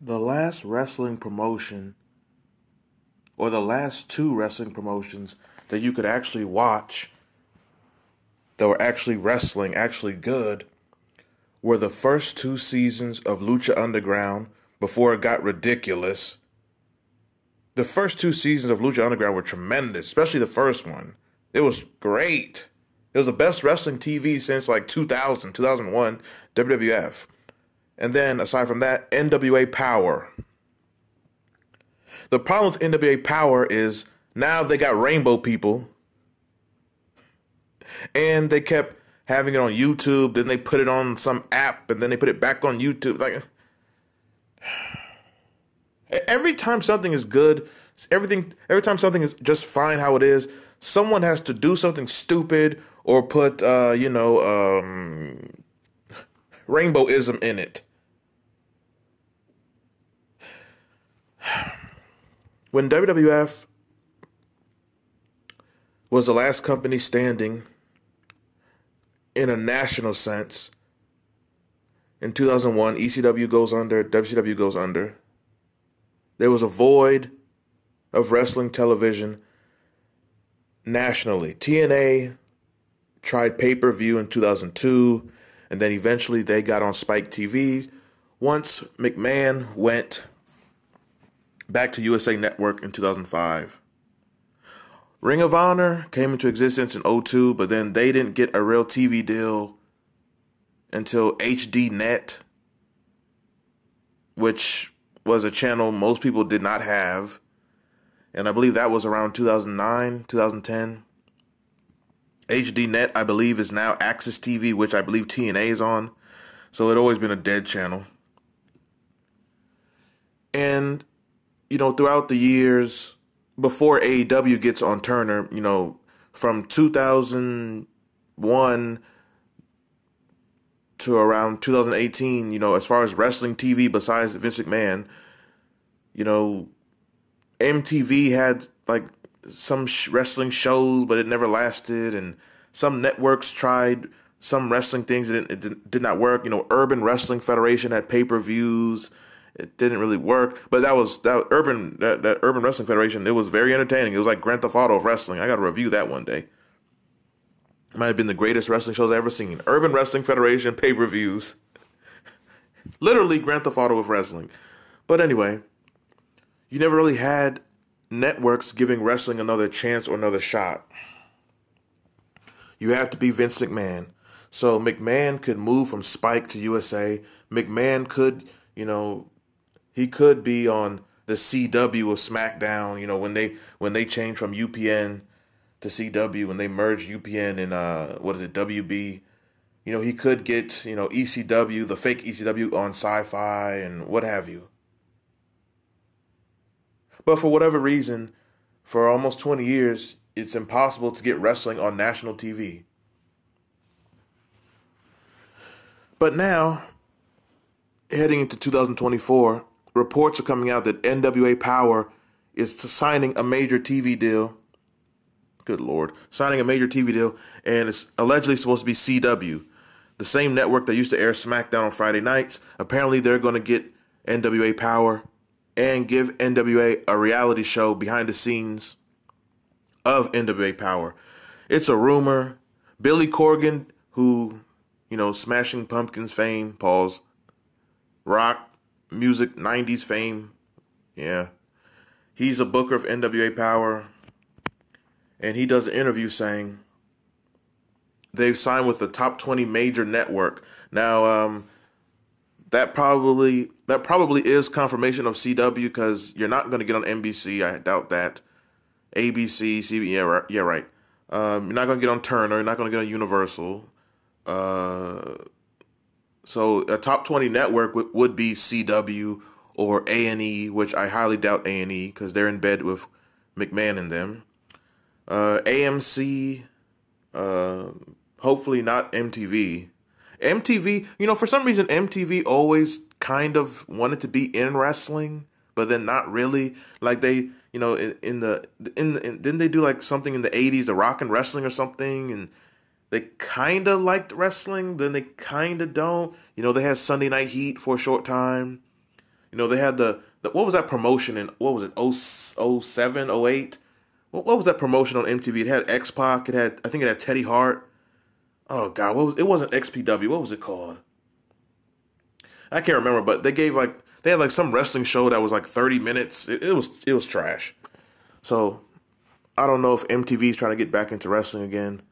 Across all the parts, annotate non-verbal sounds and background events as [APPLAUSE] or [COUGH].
the last wrestling promotion or the last two wrestling promotions that you could actually watch that were actually wrestling, actually good, were the first two seasons of Lucha Underground before it got ridiculous. The first two seasons of Lucha Underground were tremendous, especially the first one. It was great. It was the best wrestling TV since like 2000, 2001, WWF. And then, aside from that, NWA Power. The problem with NWA Power is now they got rainbow people. And they kept having it on YouTube, then they put it on some app, and then they put it back on YouTube. Like [SIGHS] every time something is good, everything every time something is just fine how it is, someone has to do something stupid or put uh, you know, um rainbowism in it. [SIGHS] When WWF was the last company standing in a national sense, in 2001, ECW goes under, WCW goes under. There was a void of wrestling television nationally. TNA tried pay per view in 2002, and then eventually they got on Spike TV. Once McMahon went back to USA Network in 2005. Ring of Honor came into existence in 02, but then they didn't get a real TV deal until HD Net, which was a channel most people did not have. And I believe that was around 2009, 2010. HD Net, I believe, is now AXS TV, which I believe TNA is on. So it always been a dead channel. And you know, throughout the years before AEW gets on Turner, you know, from 2001 to around 2018, you know, as far as wrestling TV besides Vince McMahon, you know, MTV had like some sh- wrestling shows, but it never lasted, and some networks tried some wrestling things and it, it did not work. You know, Urban Wrestling Federation had pay per views it didn't really work. But that was that urban that, that urban wrestling federation. It was very entertaining. It was like Grand Theft Auto of wrestling. I got to review that one day. It might have been the greatest wrestling shows I've ever seen. Urban Wrestling Federation pay per views. [LAUGHS] Literally Grand Theft Auto of wrestling. But anyway, you never really had networks giving wrestling another chance or another shot. You have to be Vince McMahon. So McMahon could move from Spike to USA. McMahon could, you know, he could be on the CW of SmackDown. You know when they when they changed from UPN to CW when they merged UPN and uh what is it WB. You know he could get you know ECW the fake ECW on Sci-Fi and what have you. But for whatever reason, for almost 20 years, it's impossible to get wrestling on national TV. But now, heading into 2024, reports are coming out that NWA Power is signing a major TV deal. Good lord, signing a major TV deal, and it's allegedly supposed to be CW, the same network that used to air SmackDown on Friday nights. Apparently, they're going to get NWA Power and give NWA a reality show behind the scenes of NWA Power. It's a rumor. Billy Corgan, who, you know, Smashing Pumpkins fame, pause, rock, music 90s fame. Yeah. He's a booker of NWA Power. And he does an interview saying they've signed with the top 20 major network. Now, um, that probably that probably is confirmation of CW because you're not going to get on NBC. I doubt that. ABC, CB, yeah, right, yeah, right. Um, you're not going to get on Turner. You're not going to get on Universal. Uh, so a top 20 network w- would be CW or A&E, which I highly doubt A&E because they're in bed with McMahon and them. Uh, AMC, uh, hopefully not MTV. MTV, you know, for some reason MTV always kind of wanted to be in wrestling, but then not really. Like they, you know, in, in the in, in didn't they do like something in the 80s, the rock and wrestling or something and they kind of liked wrestling, then they kind of don't. You know, they had Sunday Night Heat for a short time. You know, they had the, the what was that promotion in what was it 07, 08? What, what was that promotion on MTV? It had X Pac. It had I think it had Teddy Hart. Oh God, what was it? Wasn't XPW? What was it called? I can't remember, but they gave like they had like some wrestling show that was like thirty minutes. It, it was it was trash. So I don't know if MTV is trying to get back into wrestling again.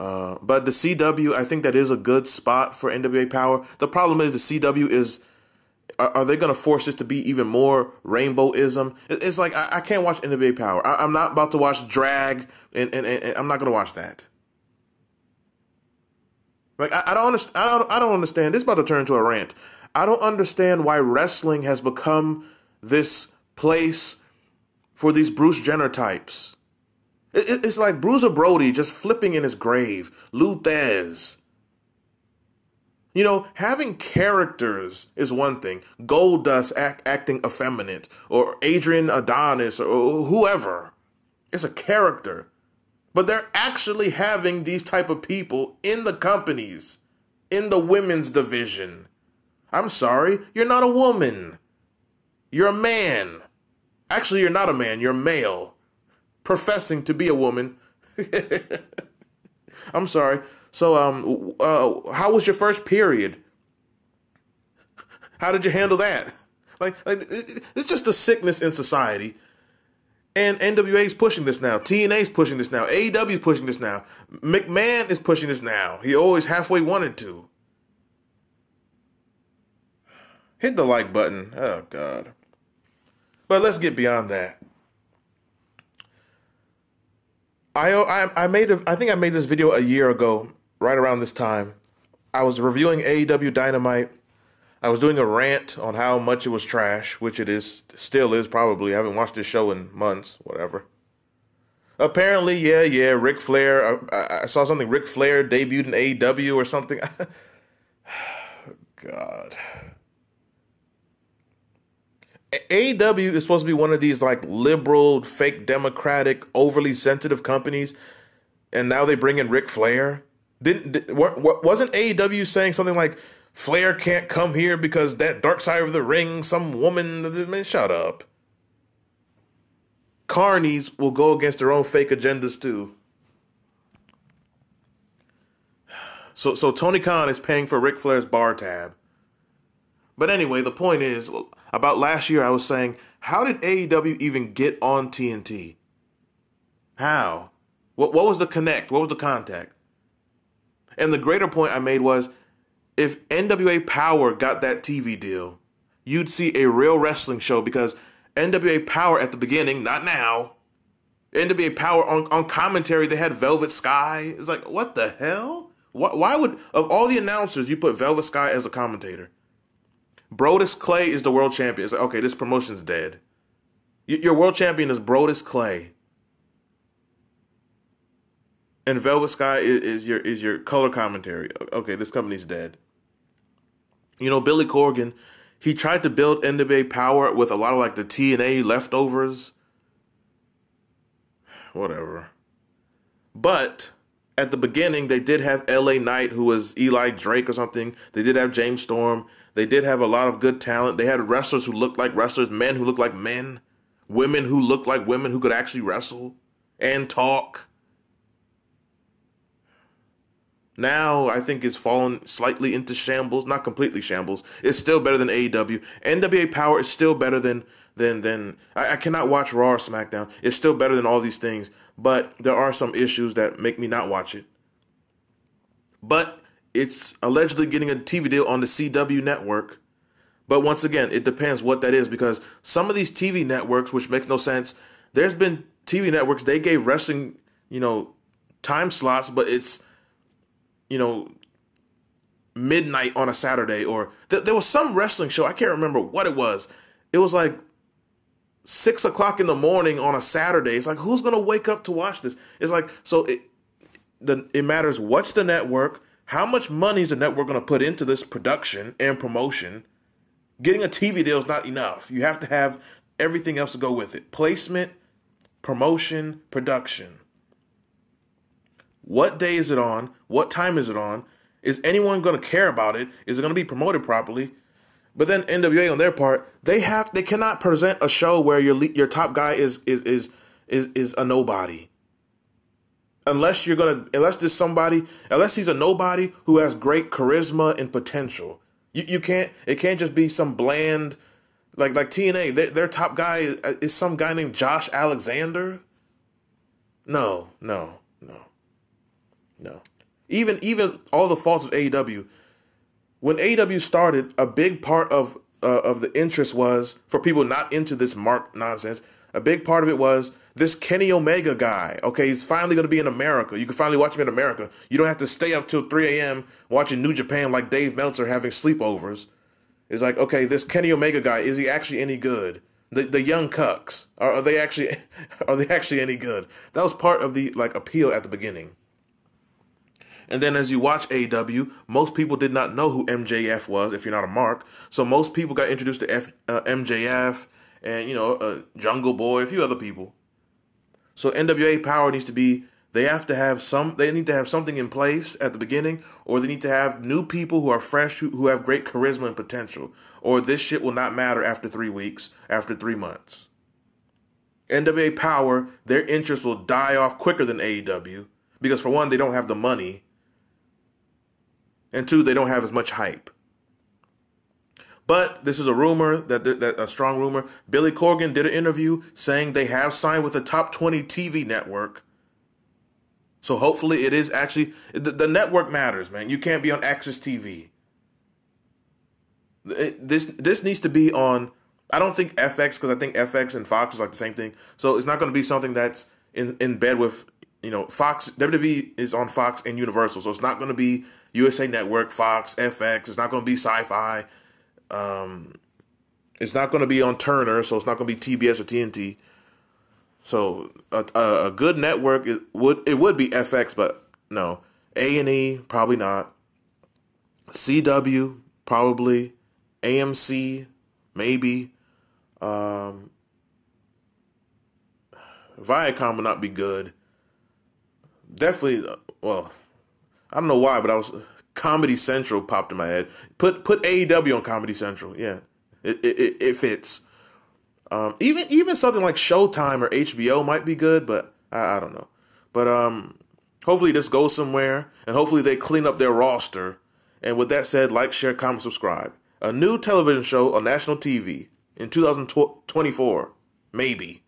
Uh, but the CW, I think that is a good spot for NWA Power. The problem is the CW is, are, are they going to force this to be even more rainbowism? It's like I, I can't watch NWA Power. I, am not about to watch drag, and, and, and I'm not going to watch that. Like I, I don't understand. I don't. I don't understand. This is about to turn into a rant. I don't understand why wrestling has become this place for these Bruce Jenner types. It's like Bruiser Brody just flipping in his grave. Lou. You know, having characters is one thing. Goldust act, acting effeminate, or Adrian Adonis, or whoever. It's a character. But they're actually having these type of people in the companies, in the women's division. I'm sorry, you're not a woman. You're a man. Actually, you're not a man, you're male professing to be a woman. [LAUGHS] I'm sorry. So, um, uh, how was your first period? How did you handle that? [LAUGHS] Like, like it's just a sickness in society. And NWA is pushing this now. TNA is pushing this now. AEW is pushing this now. McMahon is pushing this now. He always halfway wanted to. Hit the like button. Oh, God. But let's get beyond that. I, I made a I think I made this video a year ago, right around this time. I was reviewing AEW Dynamite. I was doing a rant on how much it was trash, which it is still is probably. I haven't watched this show in months, whatever. Apparently, yeah, yeah, Ric Flair. I, I saw something. Ric Flair debuted in AEW or something. [LAUGHS] God. AEW is supposed to be one of these like liberal, fake democratic, overly sensitive companies, and now they bring in Ric Flair. Didn't did, what wasn't AEW saying something like Flair can't come here because that dark side of the ring, some woman. Man, shut up. Carnies will go against their own fake agendas too. So so Tony Khan is paying for Ric Flair's bar tab. But anyway, the point is about last year, I was saying, how did AEW even get on TNT? How? What, what was the connect? What was the contact? And the greater point I made was if NWA Power got that TV deal, you'd see a real wrestling show because NWA Power at the beginning, not now, NWA Power on, on commentary, they had Velvet Sky. It's like, what the hell? Why, why would, of all the announcers, you put Velvet Sky as a commentator? Brodus Clay is the world champion. It's like, okay, this promotion's dead. Your world champion is Brodus Clay. And Velvet Sky is, is your is your color commentary. Okay, this company's dead. You know, Billy Corgan, he tried to build NWA power with a lot of like the TNA leftovers. Whatever. But at the beginning, they did have LA Knight, who was Eli Drake or something. They did have James Storm. They did have a lot of good talent. They had wrestlers who looked like wrestlers, men who looked like men, women who looked like women who could actually wrestle and talk. Now I think it's fallen slightly into shambles, not completely shambles. It's still better than AEW. NWA Power is still better than than than I, I cannot watch Raw or SmackDown. It's still better than all these things, but there are some issues that make me not watch it. But it's allegedly getting a TV deal on the CW network. But once again, it depends what that is because some of these TV networks, which makes no sense, there's been TV networks, they gave wrestling, you know, time slots, but it's, you know, midnight on a Saturday or th- there was some wrestling show. I can't remember what it was. It was like six o'clock in the morning on a Saturday. It's like, who's going to wake up to watch this? It's like, so it, the, it matters what's the network how much money is the network going to put into this production and promotion? Getting a TV deal is not enough. You have to have everything else to go with it placement, promotion, production. What day is it on? What time is it on? Is anyone going to care about it? Is it going to be promoted properly? But then NWA on their part, they have they cannot present a show where your your top guy is is is is is a nobody. Unless you're gonna unless there's somebody unless he's a nobody who has great charisma and potential. You you can't it can't just be some bland like like TNA. Their, their top guy is, is some guy named Josh Alexander. No, no, no, no. Even even all the faults of AEW. When AEW started, a big part of uh, of the interest was for people not into this mark nonsense. A big part of it was this Kenny Omega guy. Okay, he's finally going to be in America. You can finally watch him in America. You don't have to stay up till 3 a.m. watching New Japan like Dave Meltzer having sleepovers. It's like, okay, this Kenny Omega guy, is he actually any good? The the young cucks are, are they actually [LAUGHS] are they actually any good? That was part of the like appeal at the beginning. And then as you watch AEW, most people did not know who MJF was if you're not a mark. So most people got introduced to F, uh, MJF and you know uh, Jungle Boy, a few other people. So NWA Power needs to be they have to have some they need to have something in place at the beginning or they need to have new people who are fresh who, who have great charisma and potential or this shit will not matter after 3 weeks, after 3 months. NWA Power, their interest will die off quicker than AEW because for one they don't have the money and two they don't have as much hype. But this is a rumor that, that a strong rumor. Billy Corgan did an interview saying they have signed with a top 20 TV network so hopefully it is actually the, the network matters, man. You can't be on AXS TV. It, this this needs to be on. I don't think FX because I think FX and Fox is like the same thing. So it's not going to be something that's in in bed with you know Fox. WWE is on Fox and Universal, so it's not going to be USA Network, Fox, FX. It's not going to be Sci-Fi. Um, it's not going to be on Turner, so it's not going to be TBS or TNT. So a, a, a good network it would it would be FX, but no A and E probably not. CW probably, AMC maybe, um, Viacom would not be good. Definitely, uh, well, I don't know why, but I was Comedy Central popped in my head. Put put AEW on Comedy Central. Yeah, it it, it fits. Um, even even something like Showtime or HBO might be good, but I, I don't know. But um, hopefully this goes somewhere, and hopefully they clean up their roster. And with that said, like, share, comment, subscribe. A new television show on national TV in 2024, maybe.